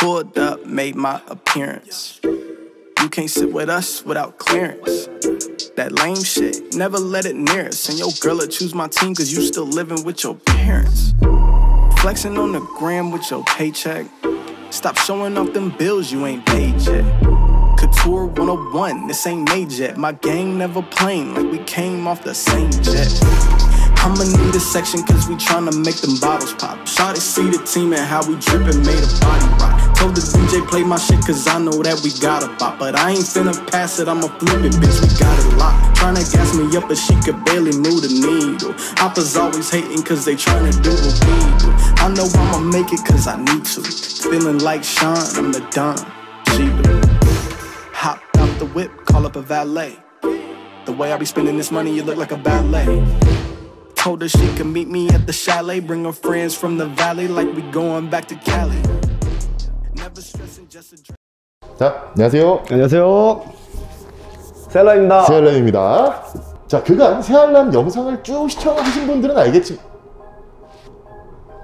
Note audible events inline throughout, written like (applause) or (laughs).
Pulled up, made my appearance. You can't sit with us without clearance. That lame shit, never let it near us. And your girl will choose my team cause you still living with your parents. Flexing on the gram with your paycheck. Stop showing off them bills you ain't paid yet. Couture 101, this ain't made yet. My gang never plain, like we came off the same jet. I'ma need a section cause we tryna make them bottles pop. Shawty see the team and how we drippin' made a body rock. Told the DJ play my shit cause I know that we got a bop. But I ain't finna pass it, I'ma flip it, bitch, we got it locked. Tryna gas me up but she could barely move the needle. Oppas always hating cause they tryna do what we do. I know I'ma make it cause I need to. Feeling like Sean, I'm the Don. She do. Hop out the whip, call up a valet. The way I be spending this money, you look like a ballet. Told her she could meet me at the chalet. Bring her friends from the valley, like we going back to Cali. Never stressing, just a. 자, 안녕하세요. 안녕하세요. 셀러입니다. 세알람입니다. 자, 그간 세알람 영상을 쭉 시청하신 분들은 알겠지.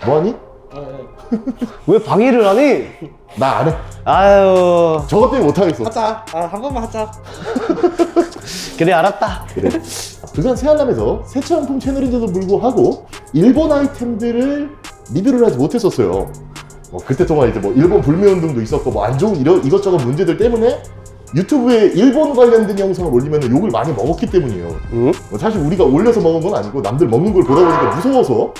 뭐하니? 왜 방해를 하니? 나 안 해. 아유, 저것 때문에 못하겠어. 하자. 아, 한 번만 하자. 그래 알았다. 그래. 그간 세알람에서 세차용품 채널인데도 불구하고 일본 아이템들을 리뷰를 하지 못했었어요. 뭐 그때 동안 이제 뭐 일본 불매운동도 있었고 뭐 안 좋은 이런 이것저것 문제들 때문에 유튜브에 일본 관련된 영상을 올리면 욕을 많이 먹었기 때문이에요. 응? 뭐 사실 우리가 올려서 먹은 건 아니고 남들 먹는 걸 보다 보니까 무서워서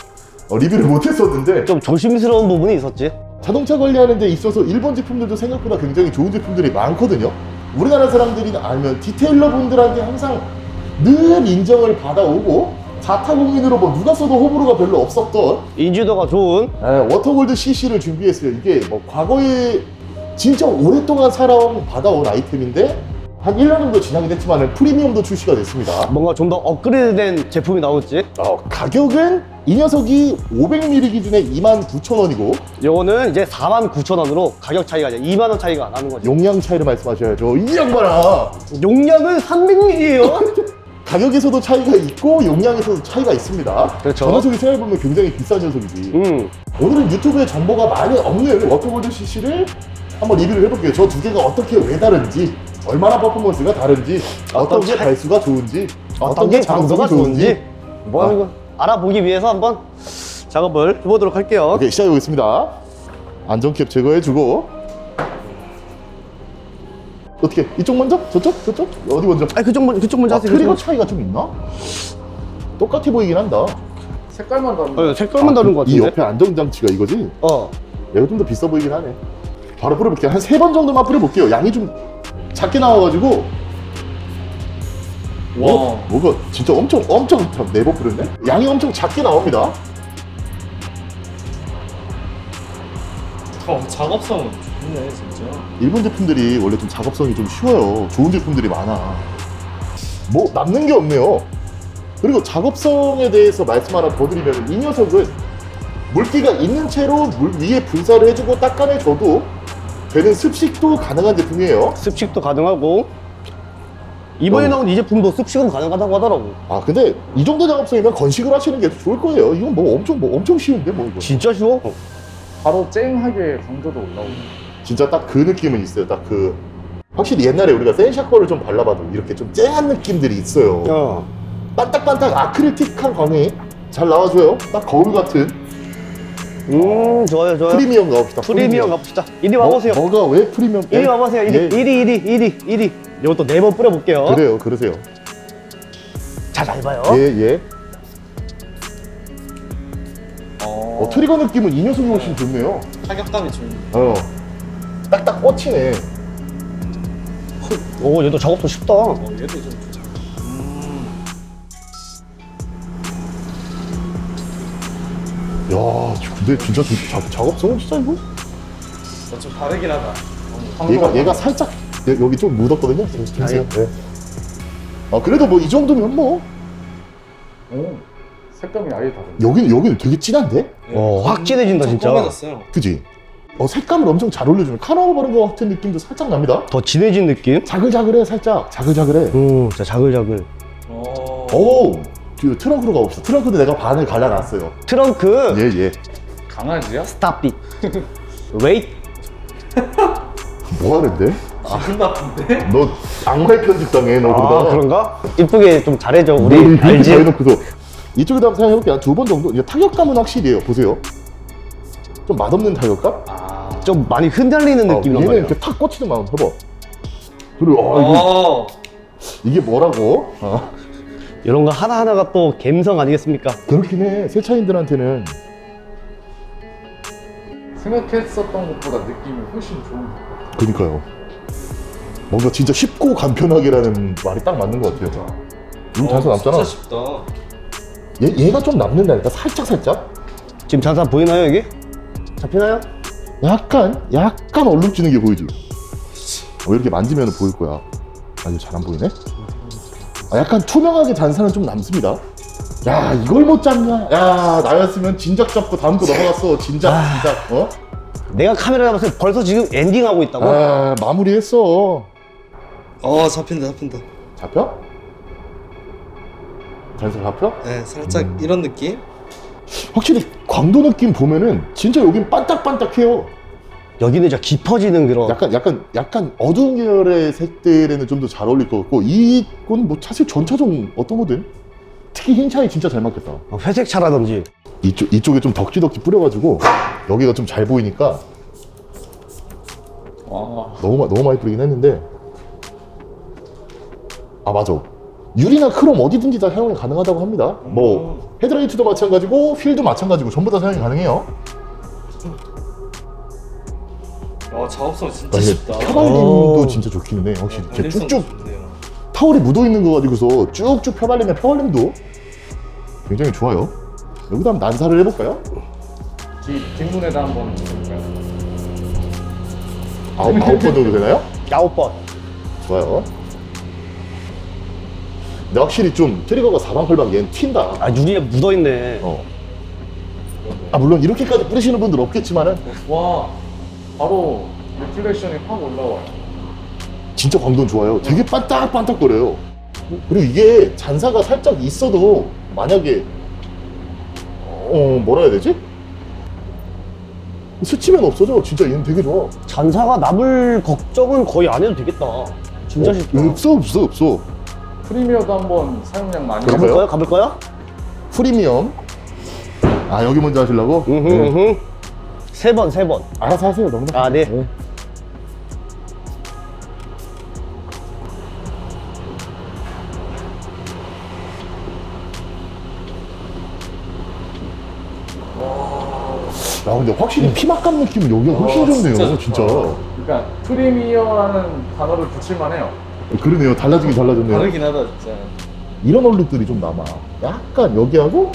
어, 리뷰를 못했었는데 좀 조심스러운 부분이 있었지. 자동차 관리하는 데 있어서 일본 제품들도 생각보다 굉장히 좋은 제품들이 많거든요. 우리나라 사람들이나 아니면 detailer 분들한테 항상 늘 인정을 받아오고 자타공인으로 뭐 누가 써도 호불호가 별로 없었던 인지도가 좋은 예, 워터골드 CC를 준비했어요. 이게 뭐 과거에 진짜 오랫동안 살아온 받아온 아이템인데 한 1년 정도 지나긴 했지만 프리미엄도 출시가 됐습니다. 뭔가 좀 더 업그레이드된 제품이 나오지. 어, 가격은 이 녀석이 500ml 기준에 29,000원이고 요거는 이제 49,000원으로 가격 차이가 이제 2만 원 차이가 나는 거지. 용량 차이를 말씀하셔야죠. 이 양반아! 용량은 300ml예요. (laughs) 가격에서도 차이가 있고 용량에서도 차이가 있습니다. 그렇죠. 저 녀석이 생각해보면 굉장히 비싼 녀석이지. 음, 오늘은 유튜브에 정보가 많이 없는 워터골드 CC를 한번 리뷰를 해볼게요. 저 두 개가 어떻게 왜 다른지, 얼마나 퍼포먼스가 다른지, 어떤, 어떤 게 차- 발수가 좋은지, 어떤 게 광도가 좋은지 뭐 아. 하는 거 알아보기 위해서 한번 작업을 해보도록 할게요. 오케이 시작해보겠습니다. 안전캡 제거해주고 어떻게 이쪽 먼저? 저쪽? 저쪽? 어디 먼저? 아, 그쪽 먼저, 그쪽 먼저 아, 하세요. 트리거 그쪽. 차이가 좀 있나? 똑같아 보이긴 한다. 색깔만 다른 어, 색깔만 다른 것이 같은데. 옆에 안정 장치가 이거지? 어, 얘가 좀 더 비싸 보이긴 하네. 바로 뿌려볼게요. 한 세 번 정도만 뿌려볼게요. 양이 좀 작게 나와가지고. 와. 어? 뭐가 진짜 엄청 엄청 참, 네번 뿌렸네? 양이 엄청 작게 나옵니다. 어, 작업성은 좋네, 진짜. 일본 제품들이 원래 좀 작업성이 좀 쉬워요. 좋은 제품들이 많아. 뭐 남는 게 없네요. 그리고 작업성에 대해서 말씀 하나 더 드리면 이 녀석은 물기가 있는 채로 물 위에 분사를 해주고 닦아내줘도 되는 습식도 가능한 제품이에요. 습식도 가능하고 이번에 어. 나온 이 제품도 습식은 가능하다고 하더라고. 아 근데 이 정도 작업성이면 건식을 하시는 게 좋을 거예요. 이건 뭐 엄청 뭐 엄청 쉬운데 뭐 이거. 진짜 쉬워? 바로 쨍하게 강도도 올라오고. 진짜 딱 그 느낌은 있어요. 딱 그 확실히 옛날에 우리가 센샤커를 좀 발라봐도 이렇게 좀 쨍한 느낌들이 있어요. 어. 반딱반딱 아크릴틱한 광이 잘 나와줘요. 딱 거울 같은 음, 좋아요, 좋아요. 프리미엄 가봅시다. 프리미엄 갑시다. 이리 뭐, 와보세요. 뭐 가 왜 프리미엄? 이리 와보세요. 이리, 예, 이리, 이리, 이리, 이리. 이것도 네 번 뿌려볼게요. 그래요, 그러세요. 자, 잘 봐요. 예, 예. 어, 어, 트리거 느낌은 이 녀석이 훨씬 좋네요. 타격감이 좀. 어. 딱딱 꽂히네. 오, 얘도 작업도 쉽다. 어, 얘도 좀 좋다. 음. 야, 근데 진짜 그 작, 작업성은 진짜 이거? 어, 좀 다르긴 하다. 어, 얘가 얘가 살짝 여- 여기 좀 묻었거든요. 보세요. 예. 네. 아 그래도 뭐 이 정도면 뭐 오, 색감이 아예 다르네. 여기는 여기는 되게 진한데? 어, 확 진해진다, 진짜. 검해졌어요. 그지? 어 색감을 엄청 잘 올려주는 카나우바 바른 것 같은 느낌도 살짝 납니다. 더 진해진 느낌? 자글자글해 살짝 자글자글해. 음, 진짜 자글자글. 어. 오, 그 트렁크로 가봅시다. 트렁크도 내가 반을 갈라놨어요. 트렁크. 예 예. 강아지야? Stop it. Wait. 뭐 하는데? 기분 나쁜데? 너 악마의 편집 당해 너 아 그러다. 그런가? 이쁘게 좀 잘해줘 너 우리 알지? 다 해놓고서 이쪽에다 한번 생각해볼게 한두번 정도 이게 타격감은 확실해요 보세요 좀 맛없는 타격감? 아. 좀 많이 흔들리는 어, 느낌이란 얘는 말이야 이렇게 탁 꽂히는 마음 봐봐 그리고 아 이거 어. 이게 뭐라고? 어. 이런 거 하나하나가 또 감성 아니겠습니까? 그렇긴 해 세차인들한테는 생각했었던 것보다 느낌이 훨씬 좋은 것 같아. 그러니까요 뭔가 진짜 쉽고 간편하게라는 말이 딱 맞는 것 같아요 음, 잔사 남잖아 어, 진짜 쉽다. 얘, 얘가 좀 남는다니까 살짝 살짝 지금 잔사 보이나요 여기? 잡히나요? 약간 약간 얼룩지는 게 보이지. 어, 이렇게 만지면 보일 거야. 아니 잘안 보이네? 아, 약간 투명하게 잔사는 좀 남습니다. 야 이걸 못 잡냐? 야 나였으면 진작 잡고 다음 거 넘어갔어. 진작 진작 어? 내가 카메라 잡았을 때 벌써 지금 엔딩하고 있다고? 아 마무리했어. 어 잡힌다 잡힌다. 잡혀? 잔사 잡혀? 네 살짝 음. 이런 느낌? 확실히 광도 느낌 보면은 진짜 여긴 반짝반짝해요. 여기는 진짜 깊어지는 그런 약간 약간 약간 어두운 계열의 색들에는 좀 더 잘 어울릴 것 같고 이건 뭐 사실 전차종 어떤 거든? 특히 흰 차이 진짜 잘 맞겠다. 어, 회색 차라든지. 이쪽 이쪽에 좀 덕지덕지 뿌려가지고 여기가 좀 잘 보이니까 와. 너무 마- 너무 많이 뿌리긴 했는데. 아 맞아 유리나 크롬 어디든지 다 사용이 가능하다고 합니다 뭐 헤드라이트도 마찬가지고 휠도 마찬가지고 전부 다 사용이 가능해요 어 작업성 진짜 아, 쉽다 펴발림도 오. 진짜 좋긴 해 확실히 이렇게 발림성 쭉쭉. 타월이 묻어있는 거 가지고서 쭉쭉 펴발리면 펴발림도 굉장히 좋아요 여기다 한번 난사를 해볼까요? 뒷, 뒷문에다 한번 볼까요? 아홉, 아홉 번 정도 되나요? 아홉 번 좋아요 근데 확실히 좀 트리거가 사방팔방 얘는 튄다. 아 유리에 묻어있네. 어. 아 물론 이렇게까지 뿌리시는 분들 없겠지만은. 와. 바로 reflection이 확 올라와요. 진짜 광도는 좋아요. 되게 반짝반짝거려요. 그리고 이게 잔사가 살짝 있어도 만약에 어 뭐라 해야 되지? 스치면 없어져. 진짜 얘는 되게 좋아. 잔사가 남을 걱정은 거의 안 해도 되겠다. 진짜 어, 쉽다. 없어 없어 없어 프리미어도 한번 사용량 많이? 가볼까요? 가볼까요? 프리미엄 아 여기 먼저 하시려고? 네. 세번 세번 알아서 하세요 너무 아, 네. 야 근데 확실히 피막감 느낌은 여기가 훨씬 어, 좋네요 진짜 진짜, 좋다. 그러니까 프리미어라는 단어를 붙일만 해요. 그러네요. 달라지긴 달라졌네요. 다르긴 하다 진짜. 이런 얼룩들이 좀 남아. 약간 여기하고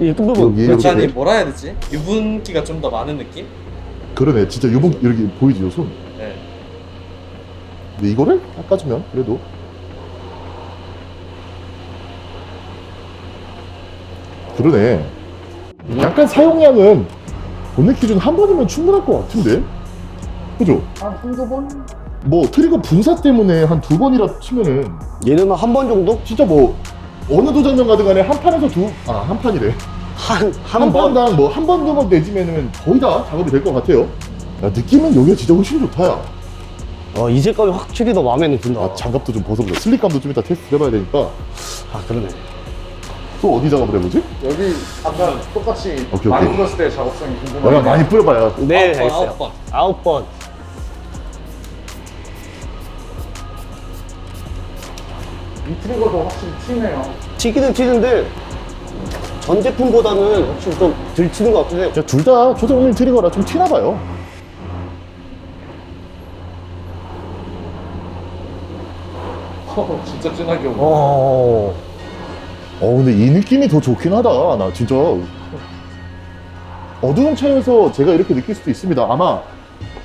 이 끝부분 여기 약간 이 이렇게 뭐라 해야 되지? 유분기가 좀 더 많은 느낌? 그러네. 진짜 유분 이렇게 보이지 요 손? 네. 근데 이거를 닦아주면 그래도 그러네. 약간 사용량은 본넷 기준 한 번이면 충분할 것 같은데? 그죠? 한 한두 번? 뭐 트리거 분사 때문에 한 두 번이라 치면은 얘는 한 번 정도? 진짜 뭐 어느 도전장 가든 간에 한 판에서 두 아 한 판이래 한 한 한 번 판당 뭐 한 번 정도 내지면은 거의 다 작업이 될 것 같아요 야, 느낌은 여기가 진짜 훨씬 좋다 야 어, 이 색감이 확실히 더 마음에 든다 아, 장갑도 좀 벗어보자 슬립감도 좀 이따 테스트 해봐야 되니까 아 그러네 또 어디 작업을 해보지? 여기 아까 똑같이 오케이, 많이 오케이. 풀었을 때 작업성이 내가 궁금하네. 많이 뿌려봐야 네 알겠어요 아홉 번. 아홉 번 이 트리거도 확실히 튀네요. 튀기는 튀는데 전 제품보다는 확실히 좀 덜 튀는 것 같긴 해요. 둘다 초대올림 트리거라 좀 튀나 봐요. (laughs) 어, 진짜 진하게 오네. 어... 어 근데 이 느낌이 더 좋긴 하다. 나 진짜 어두운 차에서 제가 이렇게 느낄 수도 있습니다. 아마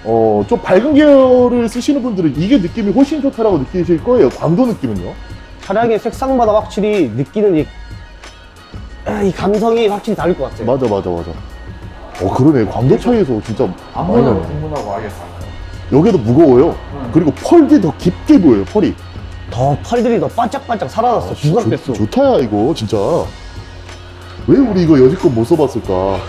어 좀 밝은 계열을 쓰시는 분들은 이게 느낌이 훨씬 좋다라고 느끼실 거예요. 광도 느낌은요 차량의 색상마다 확실히 느끼는 이, 아, 이 감성이 확실히 다를 것 같아요. 맞아 맞아 맞아. 어 그러네. 광도 차이에서 진짜 많이 아무나 나네. 구분하고 알게 달라요. 여기도 무거워요. 음. 그리고 펄이 더 깊게 보여요 펄이. 더 펄들이 더 반짝반짝 살아났어. 좋- 부각됐어 좋다 야 이거 진짜. 왜 우리 이거 여지껏 못 써봤을까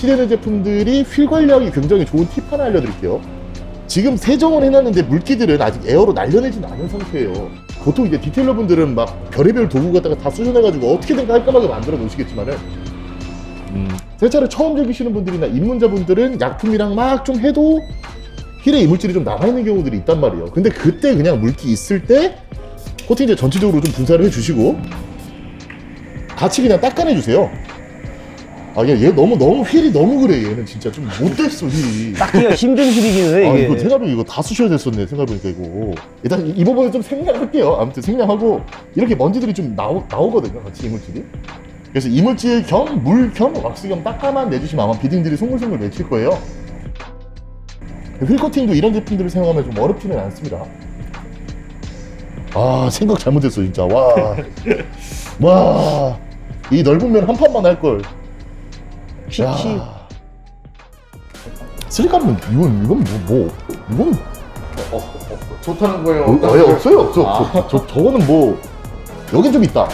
가끔씩 같이 되는 제품들이 휠 관리하기 굉장히 좋은 팁 하나 알려드릴게요. 지금 세정을 해놨는데 물기들은 아직 에어로 날려내진 않은 상태예요. 보통 이제 detailer 분들은 막 별의별 도구 갖다가 다 수정해가지고 어떻게든 깔끔하게 만들어 놓으시겠지만은 음, 세차를 처음 즐기시는 분들이나 입문자분들은 약품이랑 막 좀 해도 휠에 이물질이 좀 남아있는 경우들이 있단 말이에요. 근데 그때 그냥 물기 있을 때 코팅 이제 전체적으로 좀 분사를 해주시고 같이 그냥 닦아내주세요. 아, 얘, 얘 너무, 너무 휠이 너무 그래. 얘는 진짜 좀 못됐어, 휠이. 닦기가 힘든 힐이긴 해 아, 이게 이거 생각해보니까 이거 다 쑤셔야 됐었네, 생각해보니까 이거. 일단 이, 이 부분은 좀 생략할게요. 아무튼 생략하고, 이렇게 먼지들이 좀 나오, 나오거든요, 같이 이물질이. 그래서 이물질 겸, 물 겸, 왁스 겸 닦아만 내주시면 아마 비딩들이 송글송글 맺힐 거예요. 휠 코팅도 이런 제품들을 사용하면 좀 어렵지는 않습니다. 아, 생각 잘못했어, 진짜. 와. (laughs) 와. 이 넓은 면 한 판만 할걸. 키키 야. 쓰리카는 이건 이건 뭐, 뭐 이건 어, 어, 좋다는 거예요? 어, 없다는 어, 거예요? 없어요 없어 아. 저, 저 저거는 뭐 여긴 좀 있다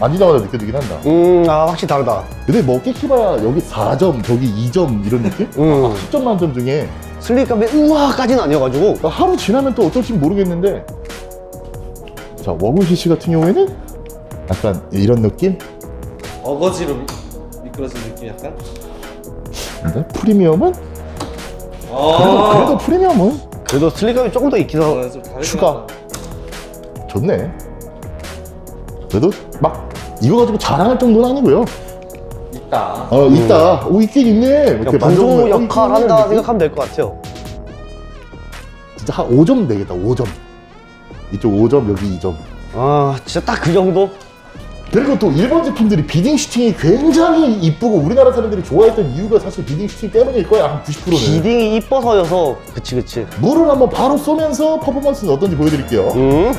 만지자마자 느껴지긴 한다 음 아 확실히 다르다 근데 뭐 끼키봐야 여기 4점 저기 2점 이런 느낌? 음 10점 만점 중에 슬리감에 우와까지는 아니어가지고 그러니까 하루 지나면 또 어쩔지 모르겠는데 자 워글 CC 같은 경우에는 약간 이런 느낌? 어거지로 미, 미끄러진 느낌 약간? 근데 프리미엄은 그래도, 아 그래도 프리미엄은 그래도 슬리감이 조금 더 있긴 하다 어, 좀 다르긴 추가. 하다. 좋네. 그래도 막 이거 가지고 자랑할 정도는 아니고요. 있다. 어 있다. 오 있긴 있네. 이렇게 만져보면 어, 약간 있긴 한다 있네. 생각하면 될 것 같아요 진짜 한 5점 되겠다. 5점. 이쪽 5점 여기 2점. 아 진짜 딱 그 정도? 그리고 또 일본 제품들이 beading sheeting이 굉장히 이쁘고 우리나라 사람들이 좋아했던 이유가 사실 beading sheeting 때문일 거야. 한 90%는. beading이 이뻐서여서 그치 그치 물을 한번 바로 쏘면서 퍼포먼스는 어떤지 보여드릴게요. 음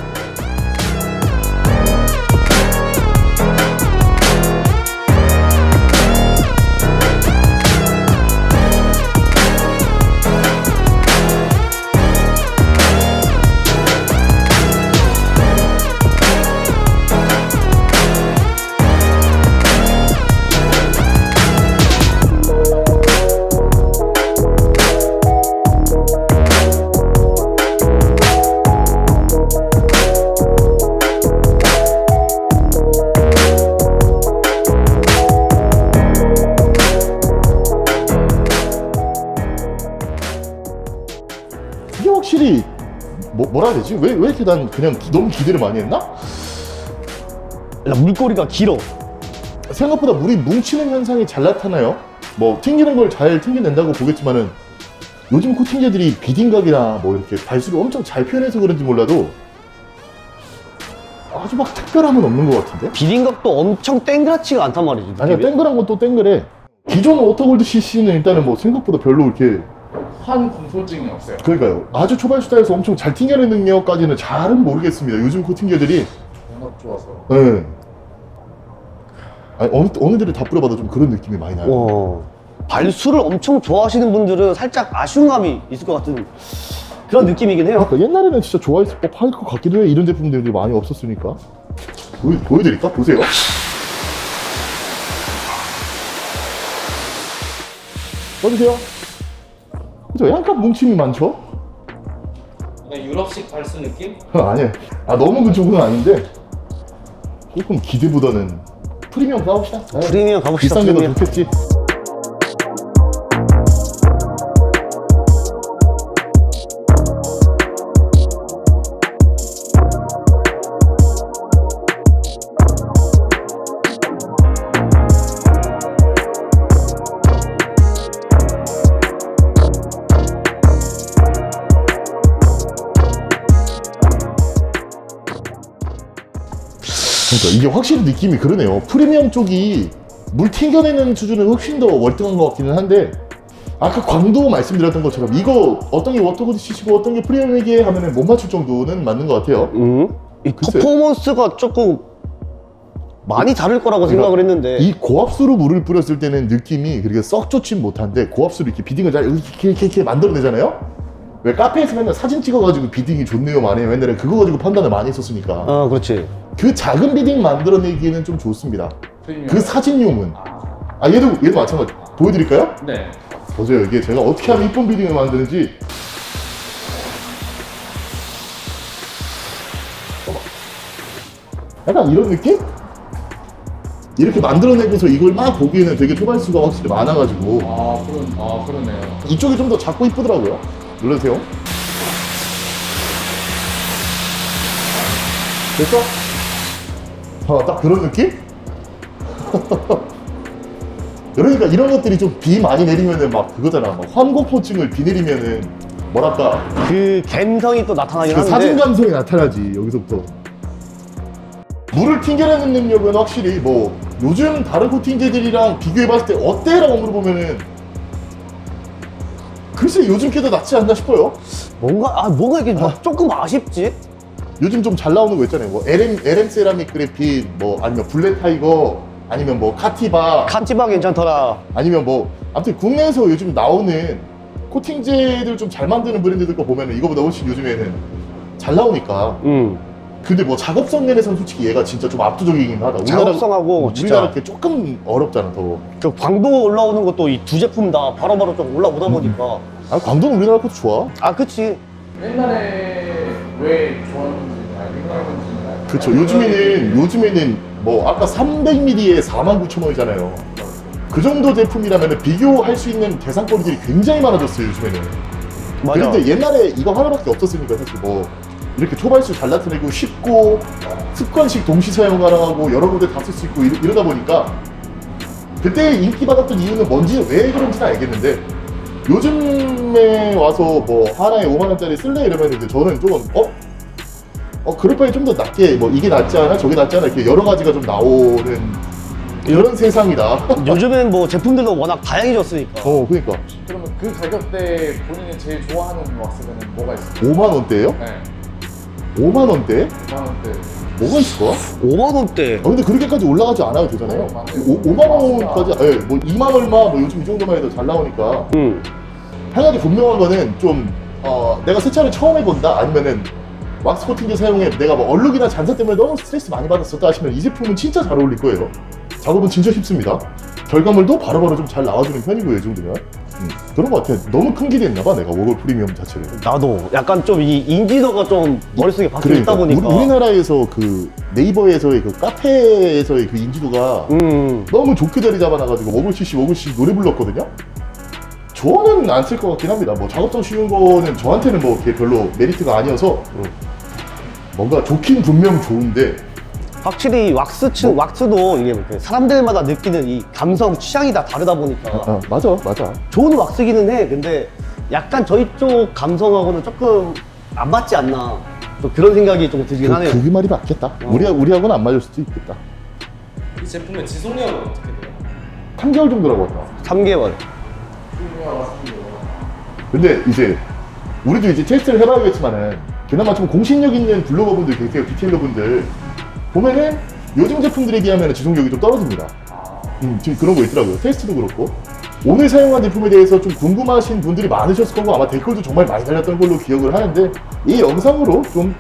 난 그냥 기- 너무 기대를 많이 했나? 야, 물꼬리가 길어 생각보다 물이 뭉치는 현상이 잘 나타나요. 뭐 튕기는 걸 잘 튕겨낸다고 보겠지만은 요즘 코팅제들이 beading각이나 뭐 이렇게 발수를 엄청 잘 표현해서 그런지 몰라도 아주 막 특별함은 없는 것 같은데? beading각도 엄청 땡그랗지가 않단 말이지 아니야 느낌이. 땡그란 건 또 땡그래. 기존 워터골드 CC는 일단은 뭐 생각보다 별로 이렇게 환 공소증이 없어요. 그러니까요. 아주 초발수다에서 엄청 잘 튕겨내는 능력까지는 잘은 모르겠습니다. 요즘 코팅제들이 워낙 좋아서. 예. 아니, 어느 어느 데를 다 뿌려봐도 좀 그런 느낌이 많이 나요. 어. 발수를 엄청 좋아하시는 분들은 살짝 아쉬운 감이 있을 것 같은 그런 느낌이긴 해요 그러니까 옛날에는 진짜 좋아했을 법할 것 같기도 해. 이런 제품들이 많이 없었으니까. 보여, 보여드릴까? 보세요. 써주세요. 그죠? 약간 뭉침이 많죠? 유럽식 발수 느낌? (laughs) 아니에요. 아, 너무 그쪽은 아닌데. 조금 기대보다는 프리미엄 가봅시다. 네. 프리미엄 가봅시다 비싼 게더 프리미엄. 좋겠지. 그러니까 이게 확실히 느낌이 그러네요. 프리미엄 쪽이 물 튕겨내는 수준은 훨씬 더 월등한 것 같기는 한데 아까 광도 말씀드렸던 것처럼 이거 어떤 게 워터골드 CC고 어떤 게 프리미엄이게 하면은 못 맞출 정도는 맞는 것 같아요. 음? 이 글쎄. 퍼포먼스가 조금 많이 다를 거라고 생각을 했는데 이 고압수로 물을 뿌렸을 때는 느낌이 그렇게 썩 좋진 못한데 고압수로 이렇게 beading을 잘 이렇게 이렇게, 이렇게 만들어내잖아요. 왜 카페에서 맨날 사진 찍어가지고 beading이 좋네요, 많네요. 옛날에 그거 가지고 판단을 많이 했었으니까 어 그렇지 그 작은 비딩 만들어내기에는 좀 좋습니다. 프리미엄. 그 사진용은 아 얘도 얘도 마찬가지 보여드릴까요? 네. 보세요 이게 제가 어떻게 하면 이쁜 비딩을 만드는지. 약간 이런 느낌? 이렇게 만들어내고서 이걸 막 보기에는 되게 초반수가 확실히 많아가지고 아 그런 아 그러네요. 이쪽이 좀 더 작고 이쁘더라고요 눌러주세요. 됐어? 아, 딱 그런 느낌? (laughs) 그러니까 이런 것들이 좀 비 많이 내리면은 막 그거잖아. 막 환공포증을 비 내리면은 뭐랄까. 그 감성이 또 나타나긴 그 하는데 사진 감성이 나타나지 여기서부터. 물을 튕겨내는 능력은 확실히 뭐 요즘 다른 코팅제들이랑 비교해봤을 때 어때 라고 물어보면은 글쎄 요즘 게 더 낫지 않나 싶어요 뭔가 아 뭔가 이렇게 좀- 조금 아쉽지? 요즘 좀 잘 나오는 거 있잖아요 뭐 LM, LM 세라믹 그래핏 뭐 아니면 블랙 타이거 아니면 뭐 카티바 카티바 괜찮더라. 아니면 뭐 아무튼 국내에서 요즘 나오는 코팅제들 좀 잘 만드는 브랜드들 거 보면 은 이거보다 훨씬 요즘에는 잘 나오니까 음. 근데 뭐 작업성 면에서는 솔직히 얘가 진짜 좀 압도적이긴 하다. 작업성하고 진짜. 우리나라 게 조금 어렵잖아 더. 저 광도 올라오는 것도 이 두 제품 다 바로바로 좀 올라오다 보니까 아 광동 우리나라 것도 좋아. 아 그치 옛날에 왜 좋았는지 알긴 하는지. 그렇죠. 요즘에는 요즘에는 뭐 아까 300ml에 4만 9천 원이잖아요. 그 정도 제품이라면 비교할 수 있는 대상거리들이 굉장히 많아졌어요 요즘에는. 맞아 그런데 옛날에 이거 하나밖에 없었으니까 사실 뭐 이렇게 초발수 잘 나타내고 쉽고 습관식 동시 사용 가능하고 여러 군데 다 쓸 수 있고 이러, 다 보니까 그때 인기 받았던 이유는 뭔지 왜 그런지는 알겠는데 요즘에 와서 뭐 하나에 5만 원짜리 쓸래 이러면 이제 저는 조금 어? 어 그럴 바에 좀더 낫게 뭐 이게 낫지 않아 저게 낫지 않아 이렇게 여러 가지가 좀 나오는 이런 세상이다. (laughs) 요즘엔 뭐 제품들도 워낙 다양해졌으니까 어 그러니까 그러면 그 가격대에 본인이 제일 좋아하는 왁스는 뭐가 있어요? 5만 원대예요? 네. 5만 원대? 5만 원대. 뭐가 있을까? 5만 원대 아 근데 그렇게까지 올라가지 않아도 되잖아요. 어, 맞아요. 오, 5만 원까지, 예, 뭐 2만 얼마, 뭐 요즘 이 정도만 해도 잘 나오니까. 음. 한 가지 분명한 거는 좀, 어, 내가 세차를 처음 해본다? 아니면은 왁스 코팅제 사용해 내가 뭐 얼룩이나 잔사 때문에 너무 스트레스 많이 받았었다 하시면 이 제품은 진짜 잘 어울릴 거예요. 작업은 진짜 쉽습니다. 결과물도 바로바로 좀 잘 나와주는 편이고요, 이 정도면. 음, 그런 것 같아. 너무 큰 기대했나봐, 내가 워걸 프리미엄 자체를. 나도 약간 좀 이 인지도가 좀 머릿속에 박혀 있다 보니까 우리, 나라에서 그 네이버에서의 그 카페에서의 그 인지도가 음. 너무 좋게 자리 잡아놔가지고 워글씨씨 워글씨 노래 불렀거든요. 저는 안 쓸 것 같긴 합니다. 뭐 작업성 쉬운 거는 저한테는 뭐 별로 메리트가 아니어서 뭔가 좋긴 분명 좋은데 확실히 왁스층 왁스도 이게 뭐 이렇게 사람들마다 느끼는 이 감성 취향이 다 다르다 보니까 아, 맞아 맞아. 좋은 왁스기는 해. 근데 약간 저희 쪽 감성하고는 조금 안 맞지 않나. 좀 그런 생각이 좀 들긴 하네요. 그, 그 말이 맞겠다. 우리, 우리하고는 안 맞을 수도 있겠다. 이 제품의 지속력은 어떻게 돼요? 3개월 정도라고 했다 3개월. 근데 이제 우리도 이제 테스트를 해봐야겠지만은 그나마 좀 공신력 있는 블로거분들 계세요 디테일러분들 보면은 요즘 제품들에 비하면 지속력이 좀 떨어집니다. 음, 지금 그런 거 있더라고요. 테스트도 그렇고. 오늘 사용한 제품에 대해서 좀 궁금하신 분들이 많으셨을 거고 아마 댓글도 정말 많이 달렸던 걸로 기억을 하는데 이 영상으로 좀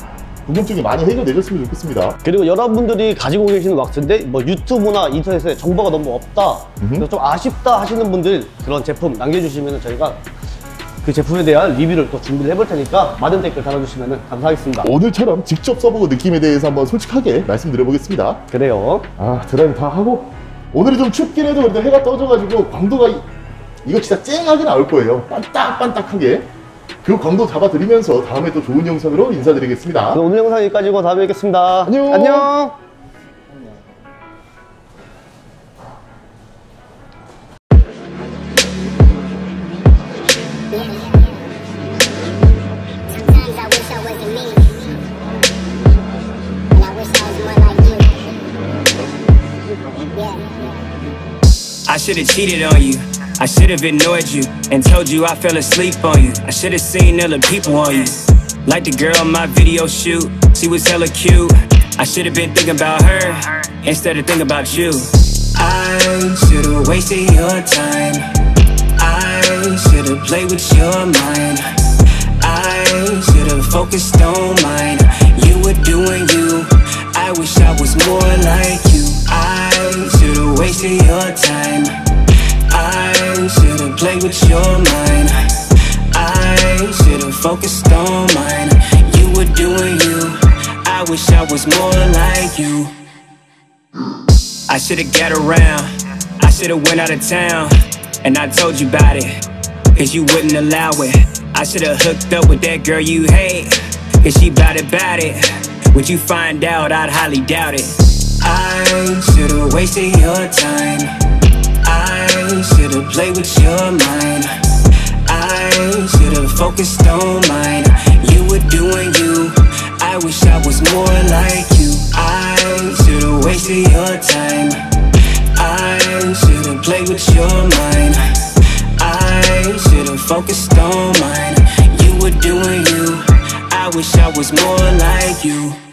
궁금증이 많이 해결되셨으면 좋겠습니다. 그리고 여러분들이 가지고 계시는 왁스인데 뭐 유튜브나 인터넷에 정보가 너무 없다. 그래서 좀 아쉽다 하시는 분들 그런 제품 남겨주시면 저희가 그 제품에 대한 리뷰를 또 준비를 해볼 테니까 많은 댓글 달아주시면 감사하겠습니다. 오늘처럼 직접 써보고 느낌에 대해서 한번 솔직하게 말씀드려보겠습니다. 그래요. 아 드라이브 다 하고? 오늘이 좀 춥긴 해도 그래도 해가 떠져가지고 광도가 이, 이거 진짜 쨍하게 나올 거예요. 반딱반딱하게. 그 광도 잡아드리면서 다음에 또 좋은 영상으로 인사드리겠습니다. 그럼 오늘 영상 여기까지고 다음에 뵙겠습니다. 안녕. 안녕. Should've cheated on you. I should've ignored you and told you I fell asleep on you. I should've seen other people on you. Like the girl in my video shoot, she was hella cute. I should've been thinking about her instead of thinking about you. I should've wasted your time. I should've played with your mind. I should've focused on mine. You were doing you. I wish I was more like wasting your time. I should've played with your mind. I should've focused on mine. You were doing you. I wish I was more like you. I should've got around. I should've went out of town. And I told you about it. Cause you wouldn't allow it. I should've hooked up with that girl you hate. Cause she bout it, bout it. Would you find out? I'd highly doubt it. I should've wasted your time. I should've played with your mind. I should've focused on mine. You were doing you. I wish I was more like you. I should've wasted your time. I should've played with your mind. I should've focused on mine. You were doing you. I wish I was more like you.